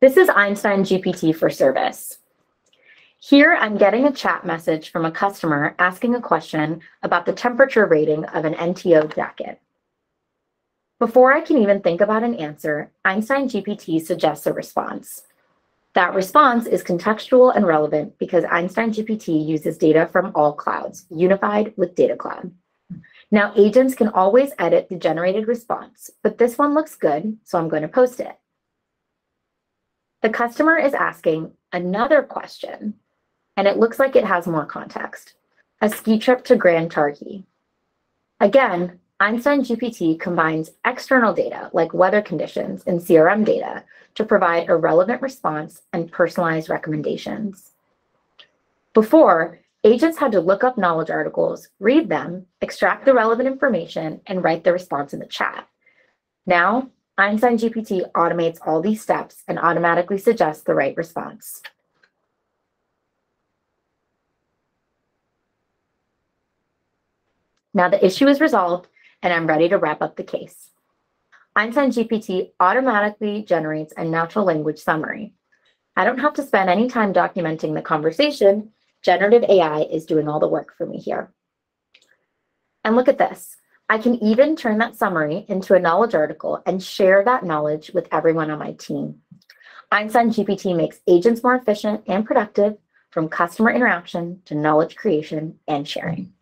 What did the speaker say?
This is Einstein GPT for Service. Here, I'm getting a chat message from a customer asking a question about the temperature rating of an NTO jacket. Before I can even think about an answer, Einstein GPT suggests a response. That response is contextual and relevant because Einstein GPT uses data from all clouds, unified with Data Cloud. Now, agents can always edit the generated response, but this one looks good, so I'm going to post it. The customer is asking another question, and it looks like it has more context. A ski trip to Grand Targhee. Again, Einstein GPT combines external data like weather conditions and CRM data to provide a relevant response and personalized recommendations. Before, agents had to look up knowledge articles, read them, extract the relevant information, and write the response in the chat. Now, Einstein GPT automates all these steps and automatically suggests the right response. Now the issue is resolved and I'm ready to wrap up the case. Einstein GPT automatically generates a natural language summary. I don't have to spend any time documenting the conversation. Generative AI is doing all the work for me here. And look at this. I can even turn that summary into a knowledge article and share that knowledge with everyone on my team. Einstein GPT makes agents more efficient and productive from customer interaction to knowledge creation and sharing.